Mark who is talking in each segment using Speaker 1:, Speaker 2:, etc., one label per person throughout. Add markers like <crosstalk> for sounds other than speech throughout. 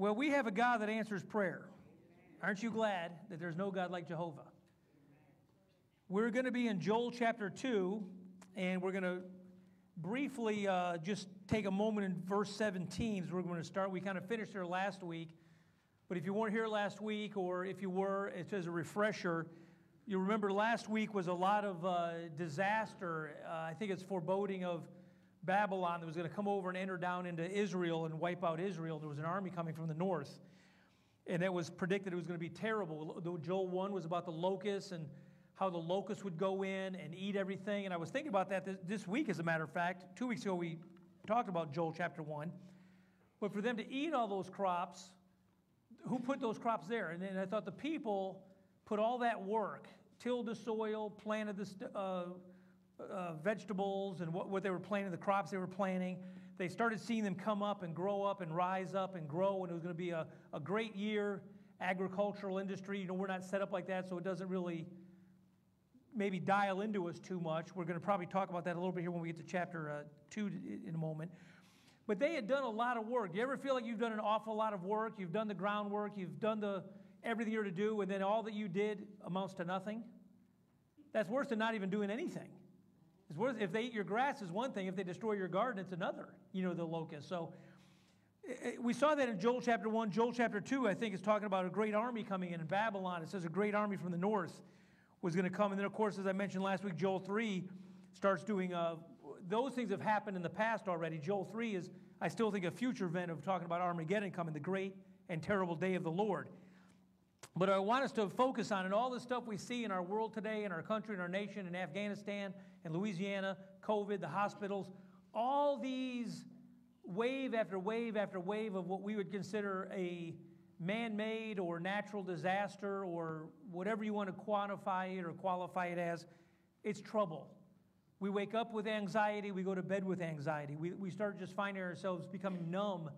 Speaker 1: Well, we have a God that answers prayer. Aren't you glad that there's no God like Jehovah? We're going to be in Joel chapter 2, and we're going to briefly uh, just take a moment in verse 17 as we're going to start. We kind of finished there last week, but if you weren't here last week, or if you were, it's as a refresher. You remember last week was a lot of uh, disaster. Uh, I think it's foreboding of Babylon that was going to come over and enter down into Israel and wipe out Israel. There was an army coming from the north. And it was predicted it was going to be terrible. Joel 1 was about the locusts and how the locusts would go in and eat everything. And I was thinking about that this week, as a matter of fact. Two weeks ago, we talked about Joel chapter 1. But for them to eat all those crops, who put those crops there? And then I thought the people put all that work, tilled the soil, planted the. Uh, uh, vegetables and what, what they were planting, the crops they were planting. They started seeing them come up and grow up and rise up and grow, and it was going to be a, a great year. Agricultural industry, you know, we're not set up like that, so it doesn't really maybe dial into us too much. We're going to probably talk about that a little bit here when we get to chapter uh, 2 in a moment. But they had done a lot of work. You ever feel like you've done an awful lot of work? You've done the groundwork, you've done the everything you're to do, and then all that you did amounts to nothing? That's worse than not even doing anything. It's worth, if they eat your grass is one thing, if they destroy your garden, it's another, you know, the locust. So eh, eh, we saw that in Joel chapter 1. Joel chapter 2, I think, is talking about a great army coming in in Babylon. It says a great army from the north was going to come. And then, of course, as I mentioned last week, Joel 3 starts doing, uh, those things have happened in the past already. Joel 3 is, I still think, a future event of talking about Armageddon coming, the great and terrible day of the Lord. But I want us to focus on and all the stuff we see in our world today, in our country, in our nation, in Afghanistan, in Louisiana, COVID, the hospitals, all these wave after wave after wave of what we would consider a man made or natural disaster or whatever you want to quantify it or qualify it as, it's trouble. We wake up with anxiety, we go to bed with anxiety. We, we start just finding ourselves becoming numb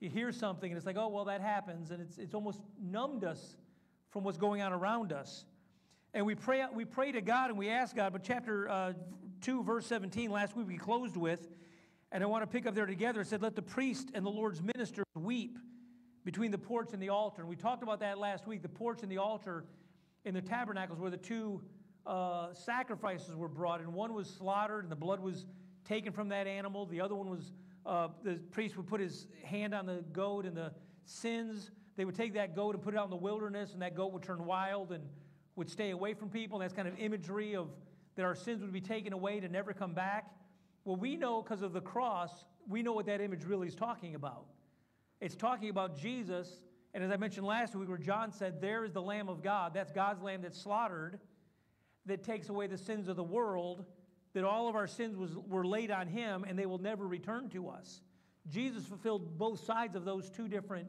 Speaker 1: you hear something and it's like, oh, well, that happens. And it's, it's almost numbed us from what's going on around us. And we pray, we pray to God and we ask God. But chapter uh, 2, verse 17, last week we closed with, and I want to pick up there together. It said, Let the priest and the Lord's ministers weep between the porch and the altar. And we talked about that last week. The porch and the altar in the tabernacles where the two uh, sacrifices were brought, and one was slaughtered and the blood was taken from that animal. The other one was uh, the priest would put his hand on the goat and the sins. They would take that goat and put it out in the wilderness, and that goat would turn wild and would stay away from people. That's kind of imagery of that our sins would be taken away to never come back. Well, we know because of the cross, we know what that image really is talking about. It's talking about Jesus, and as I mentioned last week, where John said, There is the Lamb of God. That's God's Lamb that's slaughtered, that takes away the sins of the world that all of our sins was, were laid on him and they will never return to us. Jesus fulfilled both sides of those two different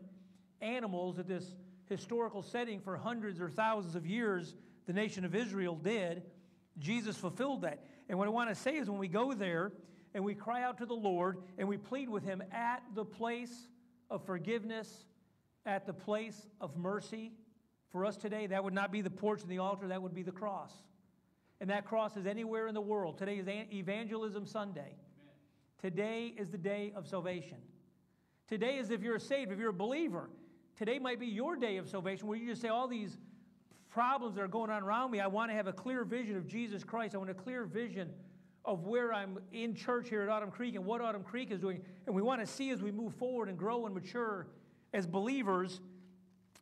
Speaker 1: animals at this historical setting for hundreds or thousands of years. The nation of Israel did. Jesus fulfilled that. And what I want to say is when we go there and we cry out to the Lord and we plead with him at the place of forgiveness, at the place of mercy, for us today, that would not be the porch and the altar, that would be the cross and that cross is anywhere in the world. Today is Evangelism Sunday. Amen. Today is the day of salvation. Today is if you're a saved, if you're a believer. Today might be your day of salvation where you just say, all these problems that are going on around me, I want to have a clear vision of Jesus Christ. I want a clear vision of where I'm in church here at Autumn Creek and what Autumn Creek is doing. And we want to see as we move forward and grow and mature as believers,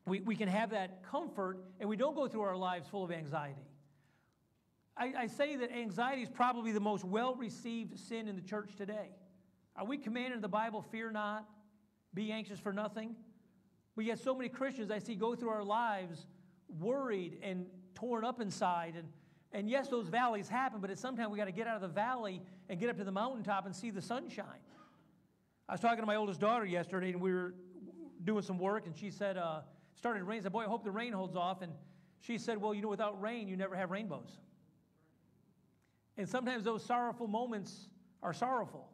Speaker 1: we, we can have that comfort and we don't go through our lives full of anxiety. I, I say that anxiety is probably the most well received sin in the church today. Are we commanded in the Bible, fear not, be anxious for nothing? We get so many Christians I see go through our lives worried and torn up inside. And, and yes, those valleys happen, but at some time we got to get out of the valley and get up to the mountaintop and see the sunshine. I was talking to my oldest daughter yesterday, and we were doing some work, and she said, uh, started raining. I said, Boy, I hope the rain holds off. And she said, Well, you know, without rain, you never have rainbows. And sometimes those sorrowful moments are sorrowful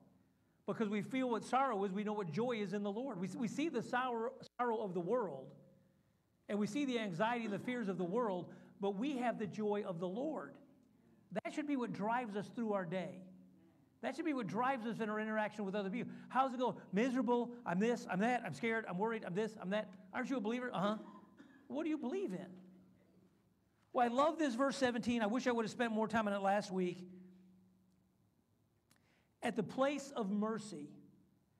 Speaker 1: because we feel what sorrow is, we know what joy is in the Lord. We, we see the sorrow, sorrow of the world and we see the anxiety and the fears of the world, but we have the joy of the Lord. That should be what drives us through our day. That should be what drives us in our interaction with other people. How's it go? Miserable. I'm this, I'm that, I'm scared, I'm worried, I'm this, I'm that. Aren't you a believer? Uh huh. What do you believe in? Well, I love this verse 17. I wish I would have spent more time on it last week. At the place of mercy,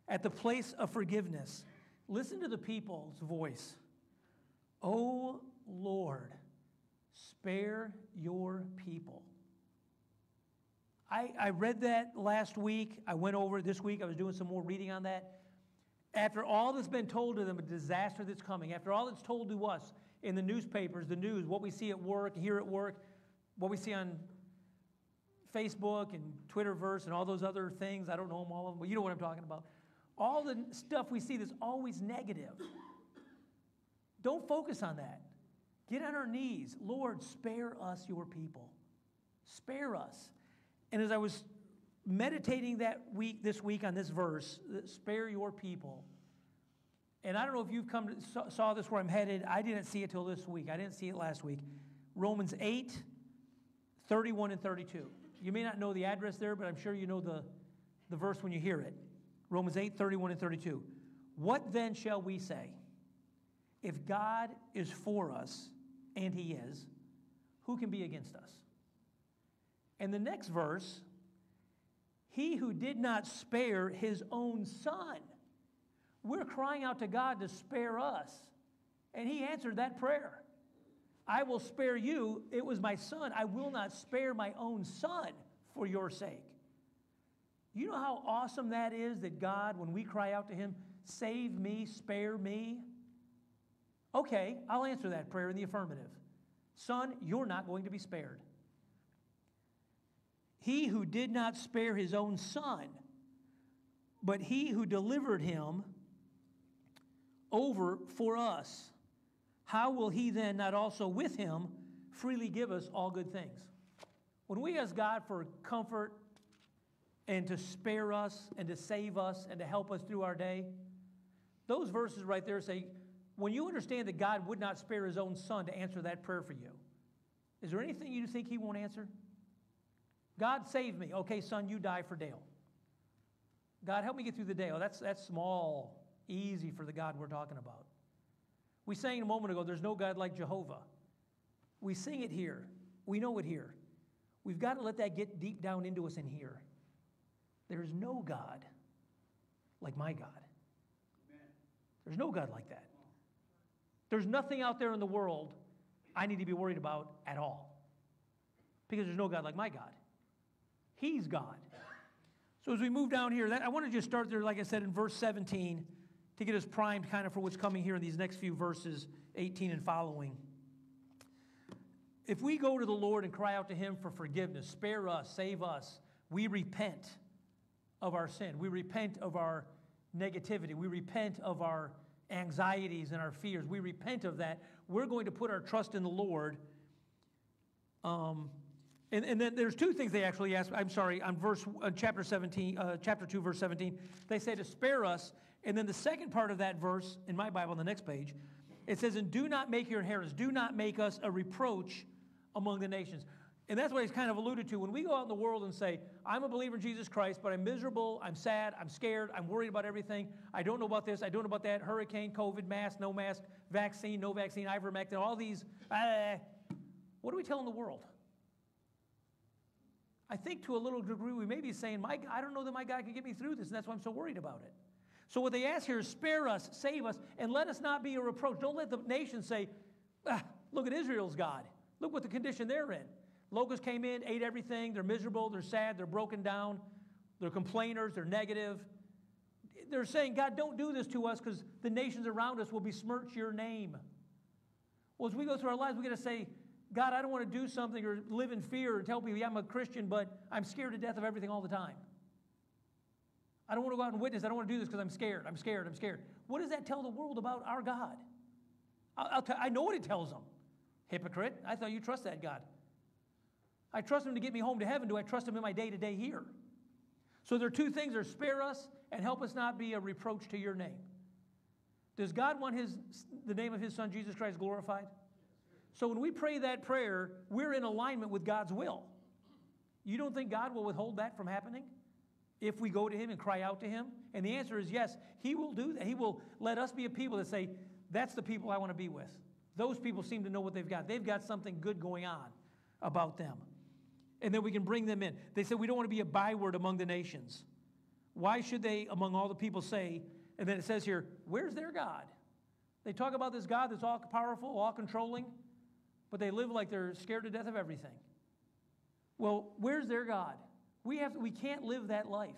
Speaker 1: at the place of forgiveness, listen to the people's voice. Oh Lord, spare your people. I, I read that last week. I went over this week. I was doing some more reading on that. After all that's been told to them, a disaster that's coming, after all that's told to us in the newspapers, the news, what we see at work, here at work, what we see on Facebook and Twitterverse and all those other things. I don't know them all of them, but you know what I'm talking about. All the stuff we see that's always negative. Don't focus on that. Get on our knees. Lord, spare us your people. Spare us. And as I was meditating that week, this week on this verse, uh, spare your people. And I don't know if you've come to, saw this where I'm headed. I didn't see it till this week. I didn't see it last week. Romans 8, 31 and 32. You may not know the address there, but I'm sure you know the, the verse when you hear it. Romans 8, 31 and 32. What then shall we say? If God is for us, and He is, who can be against us? And the next verse, He who did not spare His own Son. We're crying out to God to spare us. And He answered that prayer. I will spare you. It was my son. I will not spare my own son for your sake. You know how awesome that is that God, when we cry out to Him, save me, spare me? Okay, I'll answer that prayer in the affirmative. Son, you're not going to be spared. He who did not spare his own son, but he who delivered him over for us, how will he then not also with him freely give us all good things? When we ask God for comfort and to spare us and to save us and to help us through our day, those verses right there say, when you understand that God would not spare his own son to answer that prayer for you, is there anything you think he won't answer? God save me. Okay, son, you die for Dale. God, help me get through the day. Oh, that's, that's small, easy for the God we're talking about. We sang a moment ago, there's no God like Jehovah. We sing it here. We know it here. We've got to let that get deep down into us in here. There's no God like my God. There's no God like that. There's nothing out there in the world I need to be worried about at all. Because there's no God like my God. He's God. So as we move down here, that, I want to just start there, like I said, in verse 17 to get us primed kind of for what's coming here in these next few verses, 18 and following. If we go to the Lord and cry out to Him for forgiveness, spare us, save us, we repent of our sin. We repent of our negativity. We repent of our anxieties and our fears. We repent of that. We're going to put our trust in the Lord. Um, and, and then there's two things they actually ask. I'm sorry, on verse uh, chapter 17, uh, chapter 2, verse 17. They say to spare us. And then the second part of that verse in my Bible on the next page, it says, And do not make your inheritance, do not make us a reproach among the nations. And that's what he's kind of alluded to. When we go out in the world and say, I'm a believer in Jesus Christ, but I'm miserable, I'm sad, I'm scared, I'm worried about everything, I don't know about this, I don't know about that, hurricane, COVID, mask, no mask, vaccine, no vaccine, ivermectin, all these, uh, what are we telling the world? I think to a little degree we may be saying, my, I don't know that my God can get me through this, and that's why I'm so worried about it. So what they ask here is spare us, save us, and let us not be a reproach. Don't let the nation say, ah, look at Israel's God. Look what the condition they're in. Locusts came in, ate everything. They're miserable, they're sad, they're broken down, they're complainers, they're negative. They're saying, God, don't do this to us because the nations around us will besmirch your name. Well, as we go through our lives, we got to say, God, I don't want to do something or live in fear or tell people, yeah, I'm a Christian, but I'm scared to death of everything all the time. I don't want to go out and witness. I don't want to do this because I'm scared. I'm scared. I'm scared. What does that tell the world about our God? I'll, I'll know what it tells them. Hypocrite. I thought you trust that God. I trust Him to get me home to heaven. Do I trust Him in my day to day here? So there are two things there spare us and help us not be a reproach to your name. Does God want his, the name of His Son, Jesus Christ, glorified? So when we pray that prayer, we're in alignment with God's will. You don't think God will withhold that from happening? if we go to Him and cry out to Him? And the answer is yes, He will do that. He will let us be a people that say, That's the people I want to be with. Those people seem to know what they've got. They've got something good going on about them. And then we can bring them in. They said, We don't want to be a byword among the nations. Why should they, among all the people, say, and then it says here, Where's their God? They talk about this God that's all powerful, all controlling, but they live like they're scared to death of everything. Well, where's their God? We, have, we can't live that life.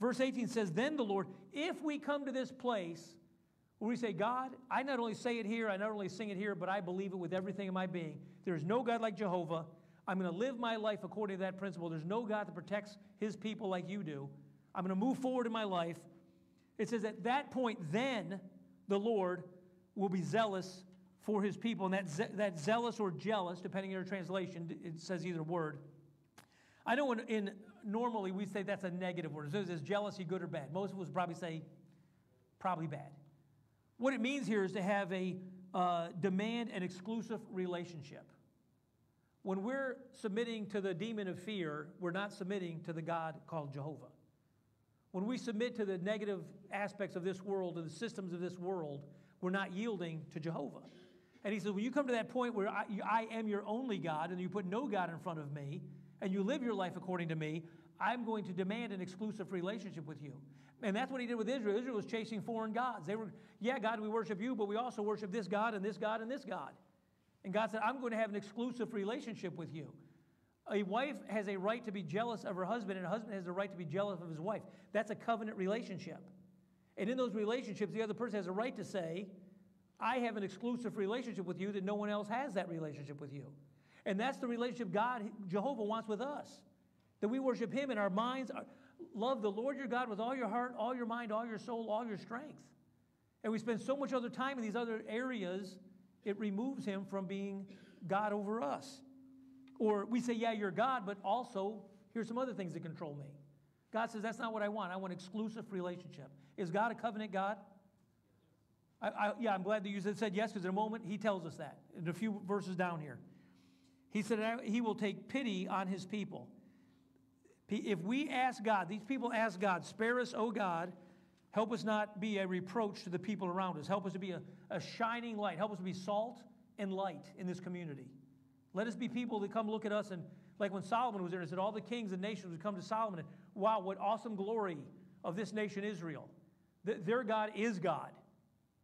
Speaker 1: Verse 18 says, Then the Lord, if we come to this place where we say, God, I not only say it here, I not only sing it here, but I believe it with everything in my being. There's no God like Jehovah. I'm going to live my life according to that principle. There's no God that protects his people like you do. I'm going to move forward in my life. It says, at that point, then the Lord will be zealous for his people. And that, ze- that zealous or jealous, depending on your translation, it says either word. I know in, in normally we say that's a negative word. So is jealousy good or bad? Most of us probably say probably bad. What it means here is to have a uh, demand and exclusive relationship. When we're submitting to the demon of fear, we're not submitting to the God called Jehovah. When we submit to the negative aspects of this world and the systems of this world, we're not yielding to Jehovah. And he says, when you come to that point where I, I, am your only God and you put no God in front of me and you live your life according to me, I'm going to demand an exclusive relationship with you. And that's what he did with Israel. Israel was chasing foreign gods. They were, yeah, God, we worship you, but we also worship this God and this God and this God. And God said, I'm going to have an exclusive relationship with you. A wife has a right to be jealous of her husband, and a husband has a right to be jealous of his wife. That's a covenant relationship. And in those relationships, the other person has a right to say, I have an exclusive relationship with you that no one else has that relationship with you. And that's the relationship God, Jehovah, wants with us. That we worship Him in our minds, love the Lord your God with all your heart, all your mind, all your soul, all your strength. And we spend so much other time in these other areas, it removes Him from being God over us. Or we say, Yeah, you're God, but also here's some other things that control me. God says, That's not what I want. I want exclusive relationship. Is God a covenant God? I, I, yeah, I'm glad that you said yes, because in a moment he tells us that in a few verses down here. He said he will take pity on his people. If we ask God, these people ask God, spare us, O God, help us not be a reproach to the people around us. Help us to be a, a shining light. Help us to be salt and light in this community. Let us be people that come look at us and, like when Solomon was there, and said all the kings and nations would come to Solomon and, wow, what awesome glory of this nation Israel. their God is God.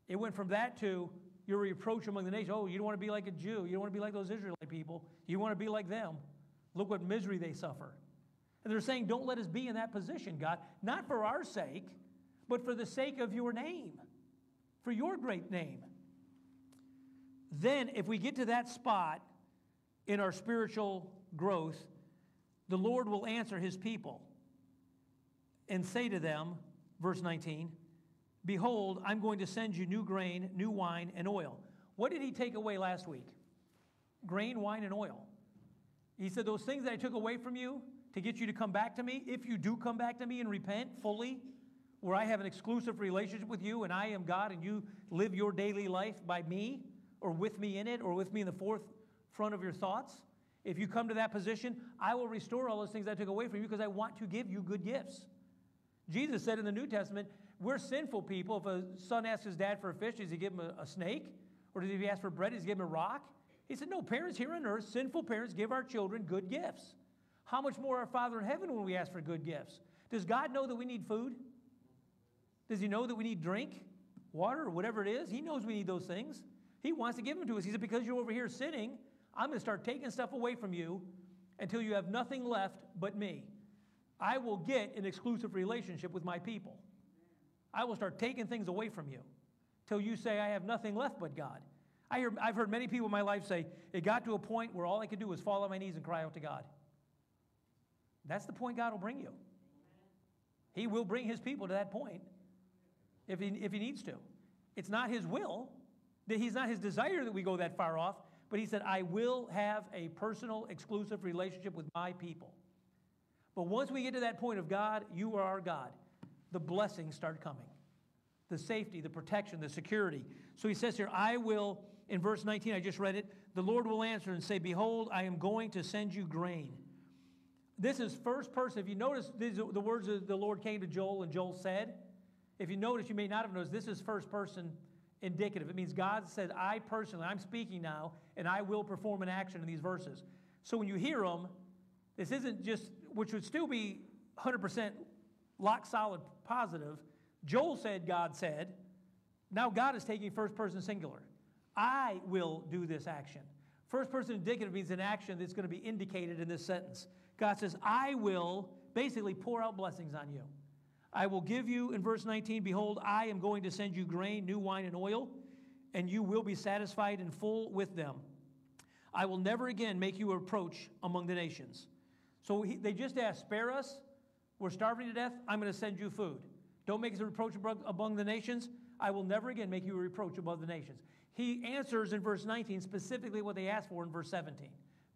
Speaker 1: It went from that to your reproach among the nations. Oh, you don't want to be like a Jew. You don't want to be like those Israelite people. You want to be like them. Look what misery they suffer. And they're saying, don't let us be in that position, God, not for our sake, but for the sake of your name, for your great name. Then, if we get to that spot in our spiritual growth, the Lord will answer his people and say to them, verse 19, Behold, I'm going to send you new grain, new wine, and oil. What did he take away last week? Grain, wine, and oil. He said, Those things that I took away from you to get you to come back to me, if you do come back to me and repent fully, where I have an exclusive relationship with you and I am God and you live your daily life by me or with me in it or with me in the forefront of your thoughts, if you come to that position, I will restore all those things I took away from you because I want to give you good gifts. Jesus said in the New Testament, we're sinful people. If a son asks his dad for a fish, does he give him a, a snake? Or does he ask for bread, does he give him a rock? He said, No, parents here on earth, sinful parents, give our children good gifts. How much more our Father in heaven when we ask for good gifts? Does God know that we need food? Does he know that we need drink, water, or whatever it is? He knows we need those things. He wants to give them to us. He said, Because you're over here sinning, I'm going to start taking stuff away from you until you have nothing left but me. I will get an exclusive relationship with my people. I will start taking things away from you till you say, I have nothing left but God. I hear, I've heard many people in my life say, it got to a point where all I could do was fall on my knees and cry out to God. That's the point God will bring you. He will bring his people to that point if he, if he needs to. It's not his will, that he's not his desire that we go that far off, but he said, I will have a personal, exclusive relationship with my people. But once we get to that point of God, you are our God, the blessings start coming the safety, the protection, the security. So he says here, I will, in verse 19, I just read it, the Lord will answer and say, Behold, I am going to send you grain. this is first person. If you notice, these the words of the Lord came to Joel and Joel said. If you notice, you may not have noticed, this is first person indicative. It means God said, I personally, I'm speaking now, and I will perform an action in these verses. So when you hear them, this isn't just, which would still be 100% lock solid positive. Joel said, God said. Now God is taking first person singular. I will do this action. First person indicative means an action that's going to be indicated in this sentence. God says, I will basically pour out blessings on you. I will give you, in verse 19, behold, I am going to send you grain, new wine, and oil, and you will be satisfied and full with them. I will never again make you a reproach among the nations. So he, they just asked, Spare us. We're starving to death. I'm going to send you food. Don't make us a reproach among the nations. I will never again make you a reproach above the nations. He answers in verse 19 specifically what they asked for in verse 17.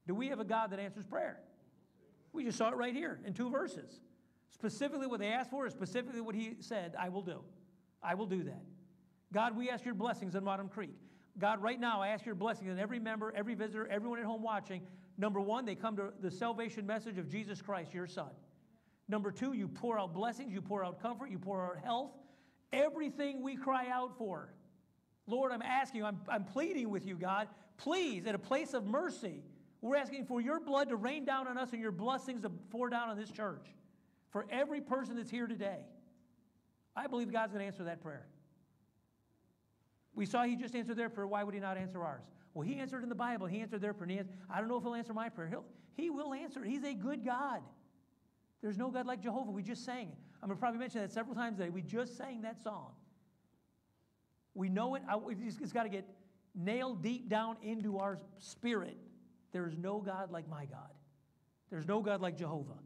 Speaker 1: Do we have a God that answers prayer? We just saw it right here in two verses. Specifically what they asked for is specifically what he said, I will do. I will do that. God, we ask your blessings on Autumn Creek. God, right now, I ask your blessings on every member, every visitor, everyone at home watching. Number one, they come to the salvation message of Jesus Christ, your Son. Number two, you pour out blessings, you pour out comfort, you pour out health. Everything we cry out for. Lord, I'm asking you, I'm, I'm pleading with you, God, please, at a place of mercy, we're asking for your blood to rain down on us and your blessings to pour down on this church. For every person that's here today, I believe God's going to answer that prayer. We saw he just answered their prayer. Why would he not answer ours? Well, he answered in the Bible. He answered their prayer. I don't know if he'll answer my prayer. He'll, he will answer. He's a good God. There's no God like Jehovah. We just sang it. I'm going to probably mention that several times today. We just sang that song. We know it. It's got to get nailed deep down into our spirit. There is no God like my God. There's no God like Jehovah.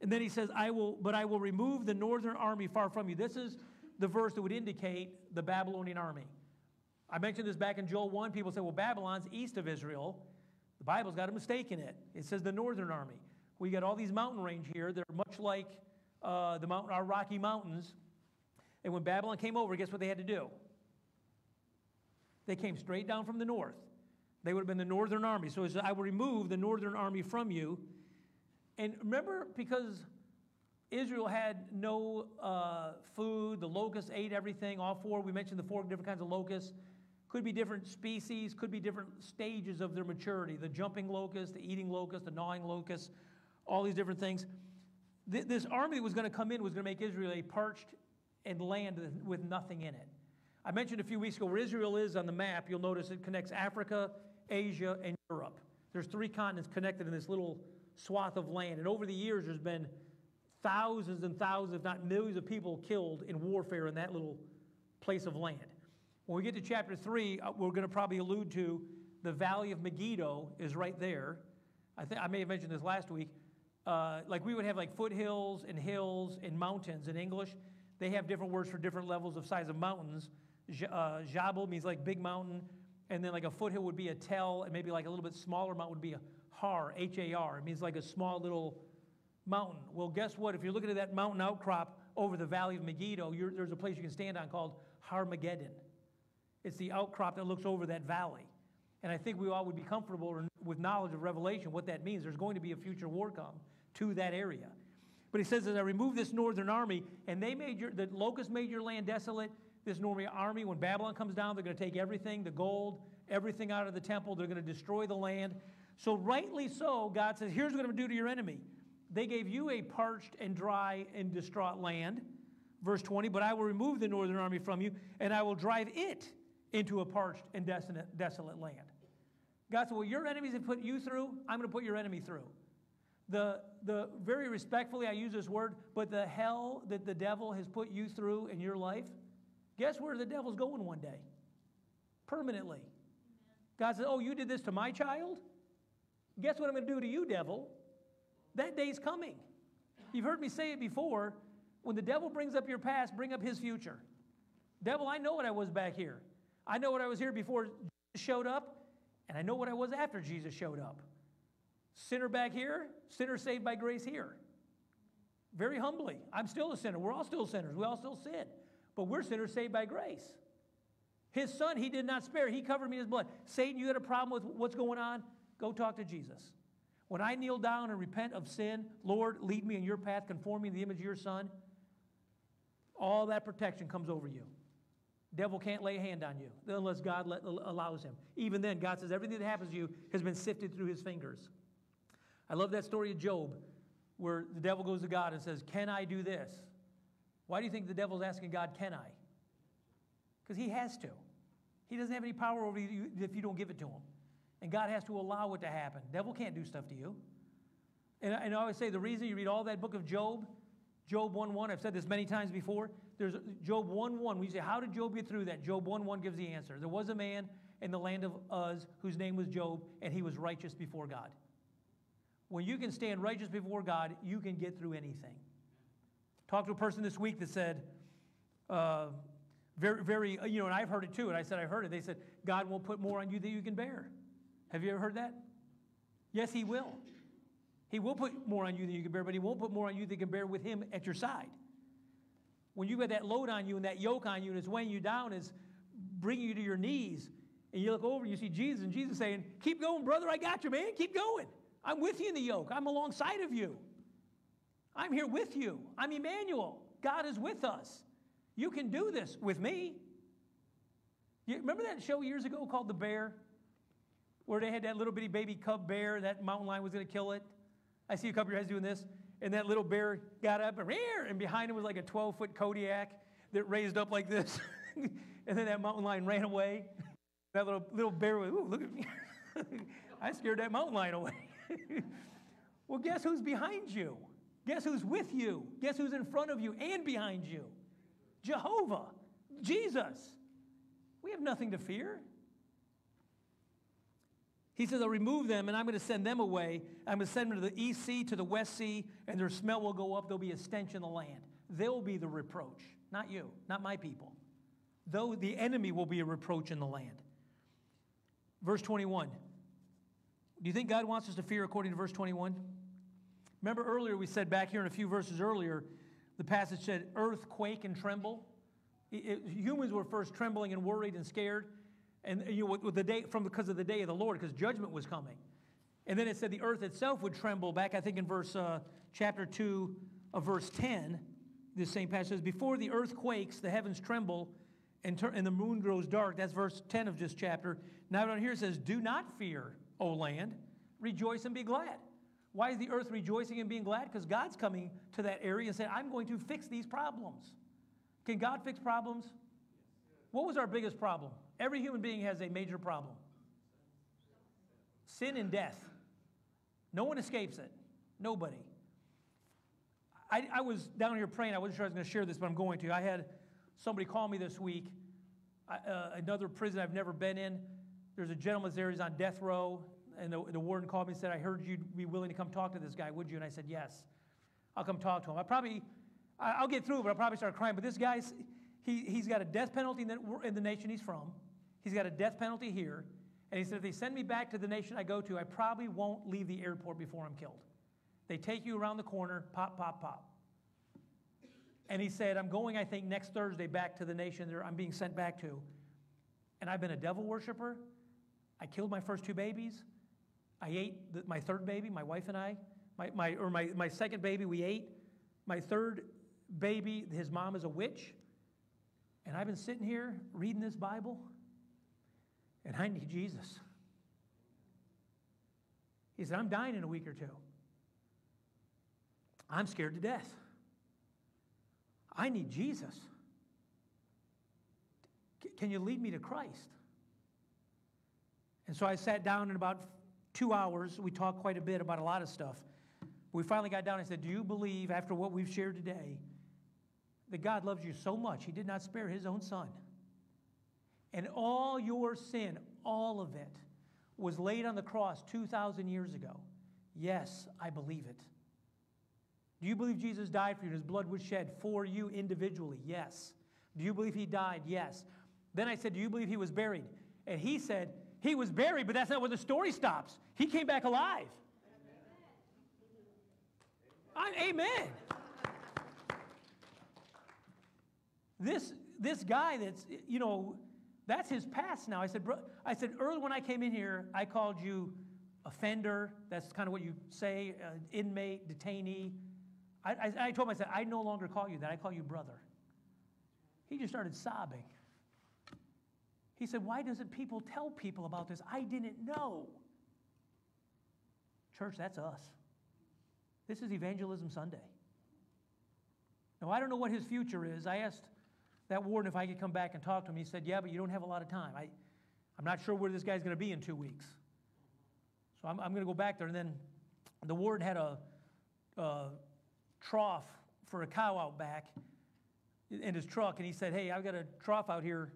Speaker 1: And then he says, I will, but I will remove the northern army far from you. This is the verse that would indicate the Babylonian army. I mentioned this back in Joel 1. People say, well, Babylon's east of Israel. The Bible's got a mistake in it. It says the northern army. We got all these mountain range here. They're much like uh, the mountain, our Rocky Mountains. And when Babylon came over, guess what they had to do? They came straight down from the north. They would have been the northern army. So I will remove the northern army from you. And remember, because Israel had no uh, food, the locusts ate everything, all four. We mentioned the four different kinds of locusts. Could be different species, could be different stages of their maturity the jumping locust, the eating locust, the gnawing locust, all these different things. Th- this army that was going to come in was going to make Israel a parched and land with nothing in it. I mentioned a few weeks ago where Israel is on the map. You'll notice it connects Africa, Asia, and Europe. There's three continents connected in this little swath of land. And over the years, there's been thousands and thousands, if not millions, of people killed in warfare in that little place of land. When we get to chapter 3, uh, we're going to probably allude to the valley of Megiddo is right there. I, think I may have mentioned this last week. Uh, like we would have like foothills and hills and mountains in English. They have different words for different levels of size of mountains. Uh, means like big mountain, and then like a foothill would be a tell, and maybe like a little bit smaller mountain would be a har, H A R. It means like a small little mountain. Well, guess what? If you're looking at that mountain outcrop over the valley of Megiddo, there's a place you can stand on called Harmageddon. It's the outcrop that looks over that valley. And I think we all would be comfortable with knowledge of Revelation, what that means. There's going to be a future war come to that area. But he says, as I remove this northern army, and they made your, the locusts made your land desolate, this northern army, when Babylon comes down, they're going to take everything, the gold, everything out of the temple. They're going to destroy the land. So, rightly so, God says, here's what I'm going to do to your enemy. They gave you a parched and dry and distraught land. Verse 20, but I will remove the northern army from you, and I will drive it into a parched and desolate land. God said, Well, your enemies have put you through, I'm going to put your enemy through. The, the very respectfully, I use this word, but the hell that the devil has put you through in your life, guess where the devil's going one day? Permanently. God says, Oh, you did this to my child? Guess what I'm going to do to you, devil? That day's coming. You've heard me say it before. When the devil brings up your past, bring up his future. Devil, I know what I was back here. I know what I was here before showed up, and I know what I was after Jesus showed up. Sinner back here, sinner saved by grace here. Very humbly, I'm still a sinner. We're all still sinners. We all still sin. But we're sinners saved by grace. His son, he did not spare. He covered me in his blood. Satan, you got a problem with what's going on? Go talk to Jesus. When I kneel down and repent of sin, Lord, lead me in your path, conform me to the image of your Son, all that protection comes over you. Devil can't lay a hand on you unless God let, allows him. Even then, God says everything that happens to you has been sifted through his fingers. I love that story of Job where the devil goes to God and says, Can I do this? Why do you think the devil's asking God, Can I? Because he has to. He doesn't have any power over you if you don't give it to him. And God has to allow it to happen. Devil can't do stuff to you. And, and I always say the reason you read all that book of Job, Job 1 1, I've said this many times before. There's Job 1 1. We say, How did Job get through that? Job 1 1 gives the answer. There was a man in the land of Uz whose name was Job, and he was righteous before God. When you can stand righteous before God, you can get through anything. Talked to a person this week that said, uh, very, very, you know, and I've heard it too, and I said, I heard it. They said, God won't put more on you than you can bear. Have you ever heard that? Yes, He will. He will put more on you than you can bear, but He won't put more on you than you can bear with Him at your side. When you got that load on you and that yoke on you and it's weighing you down, is bringing you to your knees, and you look over and you see Jesus, and Jesus saying, Keep going, brother, I got you, man. Keep going. I'm with you in the yoke. I'm alongside of you. I'm here with you. I'm Emmanuel. God is with us. You can do this with me. You remember that show years ago called The Bear? Where they had that little bitty baby cub bear, that mountain lion was going to kill it. I see a couple of your heads doing this. And that little bear got up and, and behind him was like a 12 foot Kodiak that raised up like this. <laughs> and then that mountain lion ran away. That little, little bear was, ooh, look at me. <laughs> I scared that mountain lion away. <laughs> well, guess who's behind you? Guess who's with you? Guess who's in front of you and behind you? Jehovah, Jesus. We have nothing to fear. He says, I'll remove them and I'm going to send them away. I'm going to send them to the east sea, to the west sea, and their smell will go up. There'll be a stench in the land. They'll be the reproach, not you, not my people. Though the enemy will be a reproach in the land. Verse 21. Do you think God wants us to fear according to verse 21? Remember earlier we said back here in a few verses earlier, the passage said, earthquake and tremble. It, it, humans were first trembling and worried and scared, and you know, with the day from because of the day of the Lord, because judgment was coming. And then it said the earth itself would tremble. Back, I think, in verse uh, chapter two of verse ten, this same passage says, "Before the earth quakes, the heavens tremble, and, ter- and the moon grows dark." That's verse ten of this chapter. Now down here it says, "Do not fear, O land; rejoice and be glad." Why is the earth rejoicing and being glad? Because God's coming to that area and saying, I'm going to fix these problems. Can God fix problems? What was our biggest problem? Every human being has a major problem sin and death. No one escapes it. Nobody. I, I was down here praying. I wasn't sure I was going to share this, but I'm going to. I had somebody call me this week, uh, another prison I've never been in. There's a gentleman there, he's on death row and the, the warden called me and said, I heard you'd be willing to come talk to this guy, would you? And I said, yes. I'll come talk to him. I probably, I'll get through it, but I'll probably start crying. But this guy's, he, he's got a death penalty in the, in the nation he's from. He's got a death penalty here. And he said, if they send me back to the nation I go to, I probably won't leave the airport before I'm killed. They take you around the corner, pop, pop, pop. And he said, I'm going, I think, next Thursday back to the nation I'm being sent back to. And I've been a devil worshiper. I killed my first two babies. I ate the, my third baby, my wife and I, my, my, or my, my second baby, we ate. My third baby, his mom is a witch. And I've been sitting here reading this Bible, and I need Jesus. He said, I'm dying in a week or two. I'm scared to death. I need Jesus. Can you lead me to Christ? And so I sat down in about two hours. We talked quite a bit about a lot of stuff. We finally got down and said, Do you believe, after what we've shared today, that God loves you so much, He did not spare His own Son? And all your sin, all of it, was laid on the cross 2,000 years ago. Yes, I believe it. Do you believe Jesus died for you and his blood was shed for you individually? Yes. Do you believe he died? Yes. Then I said, Do you believe he was buried? And he said, he was buried, but that's not where the story stops. He came back alive. Amen. amen. This, this guy that's, you know, that's his past now. I said, bro, I said, early when I came in here, I called you offender. That's kind of what you say, uh, inmate, detainee. I, I, I told him, I said, I no longer call you that. I call you brother. He just started sobbing. He said, Why doesn't people tell people about this? I didn't know. Church, that's us. This is Evangelism Sunday. Now, I don't know what his future is. I asked that warden if I could come back and talk to him. He said, Yeah, but you don't have a lot of time. I, I'm not sure where this guy's going to be in two weeks. So I'm, I'm going to go back there. And then the warden had a, a trough for a cow out back in his truck. And he said, Hey, I've got a trough out here.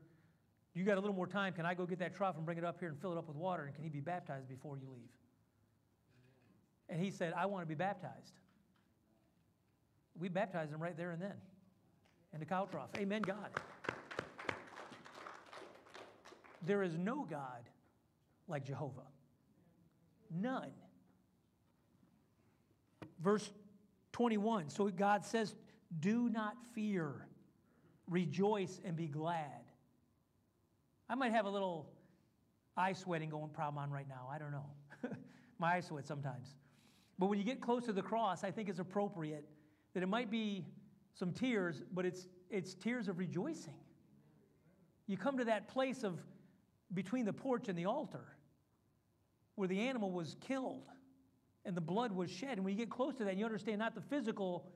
Speaker 1: You got a little more time. Can I go get that trough and bring it up here and fill it up with water? And can he be baptized before you leave? And he said, I want to be baptized. We baptized him right there and then in the cow trough. Amen, God. There is no God like Jehovah. None. Verse 21. So God says, Do not fear, rejoice and be glad. I might have a little eye sweating going problem on right now. I don't know. <laughs> My eyes sweat sometimes. But when you get close to the cross, I think it's appropriate that it might be some tears, but it's, it's tears of rejoicing. You come to that place of between the porch and the altar where the animal was killed and the blood was shed. And when you get close to that, you understand not the physical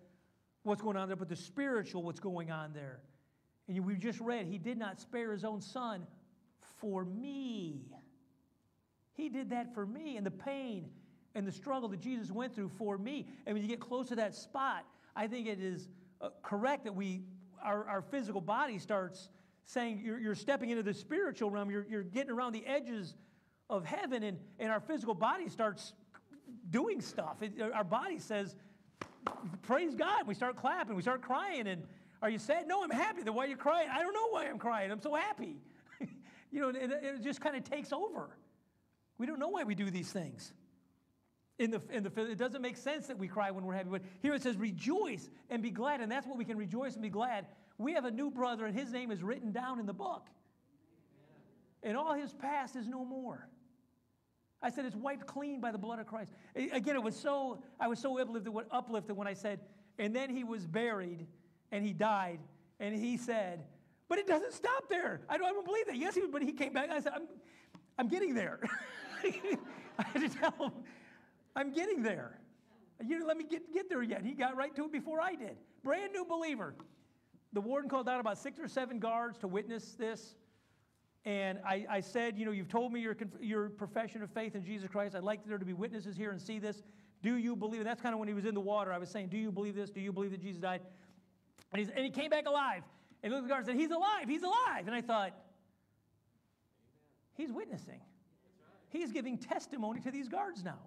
Speaker 1: what's going on there, but the spiritual what's going on there. And we just read, He did not spare His own Son for me. He did that for me. And the pain and the struggle that Jesus went through for me. And when you get close to that spot, I think it is uh, correct that we, our, our physical body starts saying you're, you're stepping into the spiritual realm, you're, you're getting around the edges of heaven, and, and our physical body starts doing stuff. It, our body says, Praise God. We start clapping, we start crying, and are you sad? No, I'm happy. Then why are you crying? I don't know why I'm crying. I'm so happy. <laughs> you know, it, it just kind of takes over. We don't know why we do these things. In the, in the, it doesn't make sense that we cry when we're happy. But here it says, rejoice and be glad. And that's what we can rejoice and be glad. We have a new brother, and his name is written down in the book. And all his past is no more. I said it's wiped clean by the blood of Christ. Again, it was so, I was so uplifted, uplifted when I said, and then he was buried and he died. And he said, but it doesn't stop there. I don't, I don't believe that. Yes, he, but he came back. I said, I'm, I'm getting there. <laughs> I had to tell him, I'm getting there. You didn't let me get, get there yet. He got right to it before I did. Brand new believer. The warden called out about six or seven guards to witness this. And I, I said, you know, you've told me your, your profession of faith in Jesus Christ. I'd like there to be witnesses here and see this. Do you believe? That's kind of when he was in the water. I was saying, do you believe this? Do you believe that Jesus died? And, he's, and he came back alive. And the guard said, he's alive. He's alive. And I thought, he's witnessing. He's giving testimony to these guards now.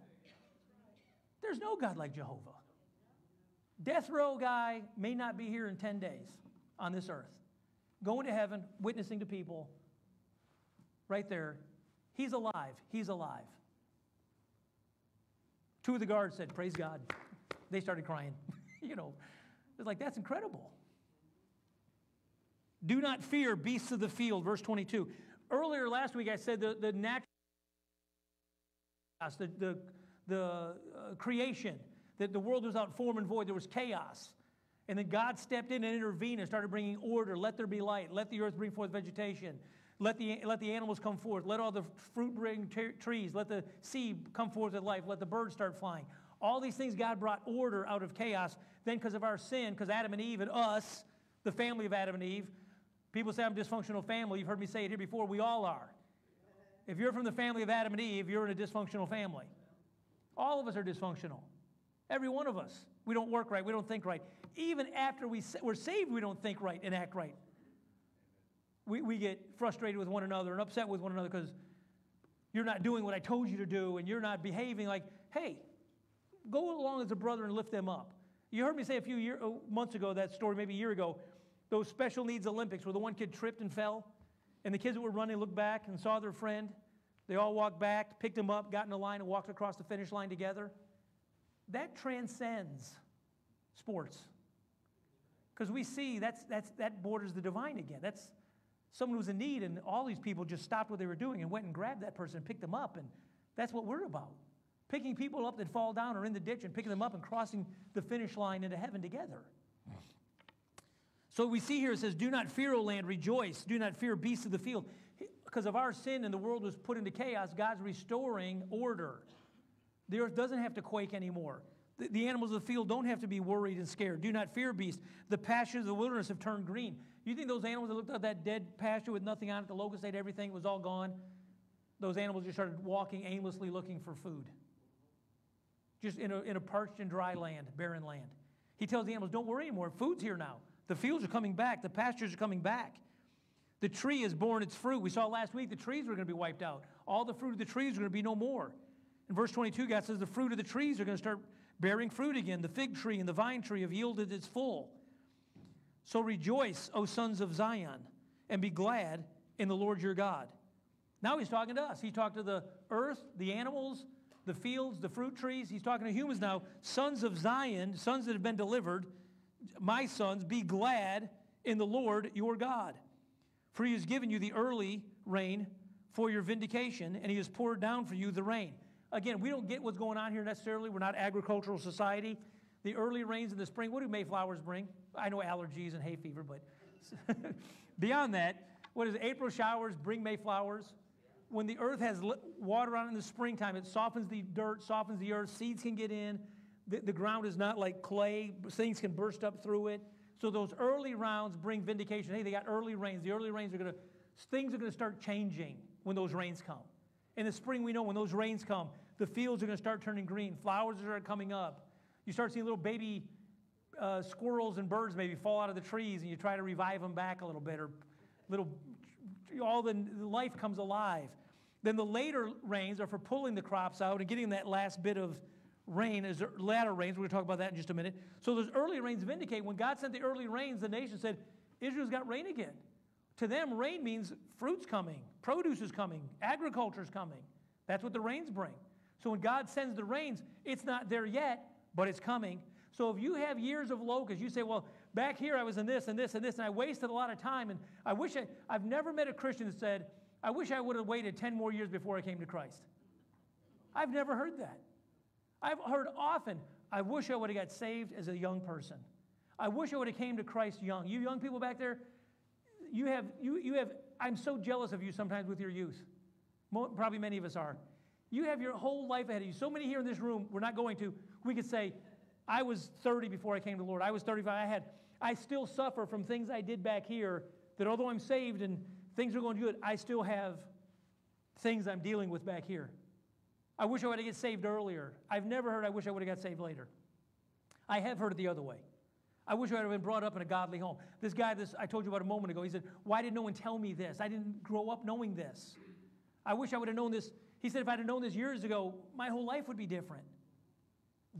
Speaker 1: There's no God like Jehovah. Death row guy may not be here in 10 days on this earth, going to heaven, witnessing to people. Right there, he's alive. He's alive. Two of the guards said, Praise God. They started crying. <laughs> you know, it's like, that's incredible. Do not fear beasts of the field, verse 22. Earlier last week, I said the, the natural, the, the the uh, creation, that the world was out form and void, there was chaos. And then God stepped in and intervened and started bringing order. Let there be light. Let the earth bring forth vegetation. Let the, let the animals come forth. Let all the fruit bearing trees, let the sea come forth with life. Let the birds start flying. All these things, God brought order out of chaos. Then, because of our sin, because Adam and Eve and us, the family of Adam and Eve, people say I'm a dysfunctional family. You've heard me say it here before. We all are. If you're from the family of Adam and Eve, you're in a dysfunctional family. All of us are dysfunctional. Every one of us. We don't work right. We don't think right. Even after we, we're saved, we don't think right and act right. We, we get frustrated with one another and upset with one another because you're not doing what I told you to do and you're not behaving like, hey, go along as a brother and lift them up. You heard me say a few year, uh, months ago, that story, maybe a year ago, those special needs Olympics where the one kid tripped and fell, and the kids that were running looked back and saw their friend, they all walked back, picked him up, got in a line, and walked across the finish line together. That transcends sports. Because we see that's, that's, that borders the divine again. That's someone who's in need, and all these people just stopped what they were doing and went and grabbed that person and picked them up. And that's what we're about. picking people up that fall down or in the ditch and picking them up and crossing the finish line into heaven together. So we see here it says, Do not fear, O land, rejoice. Do not fear, beasts of the field. Because of our sin and the world was put into chaos, God's restoring order. The earth doesn't have to quake anymore. The, the animals of the field don't have to be worried and scared. Do not fear, beasts. The pastures of the wilderness have turned green. You think those animals that looked at that dead pasture with nothing on it, the locust ate everything, it was all gone? Those animals just started walking aimlessly looking for food. Just in a, in a parched and dry land, barren land. He tells the animals, Don't worry anymore. Food's here now. The fields are coming back. The pastures are coming back. The tree has borne its fruit. We saw last week the trees were going to be wiped out. All the fruit of the trees are going to be no more. In verse 22, God says the fruit of the trees are going to start bearing fruit again. The fig tree and the vine tree have yielded its full. So rejoice, O sons of Zion, and be glad in the Lord your God. Now he's talking to us. He talked to the earth, the animals, the fields, the fruit trees. He's talking to humans now. Sons of Zion, sons that have been delivered, my sons, be glad in the Lord your God. For he has given you the early rain for your vindication, and he has poured down for you the rain. Again, we don't get what's going on here necessarily. We're not agricultural society. The early rains in the spring, what do Mayflowers bring? I know allergies and hay fever, but <laughs> beyond that, what is? April showers bring Mayflowers? When the earth has water on it in the springtime, it softens the dirt, softens the earth, seeds can get in. The, the ground is not like clay, things can burst up through it. So those early rounds bring vindication. Hey, they got early rains. The early rains are going to, things are going to start changing when those rains come. In the spring, we know when those rains come, the fields are going to start turning green. Flowers are coming up. You start seeing little baby uh, squirrels and birds maybe fall out of the trees, and you try to revive them back a little bit, or little, all the life comes alive. Then the later rains are for pulling the crops out and getting that last bit of rain as latter rains. We're going to talk about that in just a minute. So those early rains vindicate. When God sent the early rains, the nation said, Israel's got rain again. To them, rain means fruit's coming, produce is coming, agriculture's coming. That's what the rains bring. So when God sends the rains, it's not there yet, but it's coming. So if you have years of locusts, you say, well, back here I was in this and this and this, and I wasted a lot of time. And I wish I, I've never met a Christian that said, I wish I would have waited 10 more years before I came to Christ. I've never heard that. I've heard often, I wish I would have got saved as a young person. I wish I would have came to Christ young. You young people back there, you have, you, you have, I'm so jealous of you sometimes with your youth. Probably many of us are. You have your whole life ahead of you. So many here in this room, we're not going to, we could say, I was 30 before I came to the Lord. I was 35. I had, I still suffer from things I did back here that although I'm saved and things are going good, I still have things I'm dealing with back here. I wish I would have got saved earlier. I've never heard I wish I would have got saved later. I have heard it the other way. I wish I would have been brought up in a godly home. This guy, this I told you about a moment ago, he said, Why did no one tell me this? I didn't grow up knowing this. I wish I would have known this. He said, If I'd have known this years ago, my whole life would be different.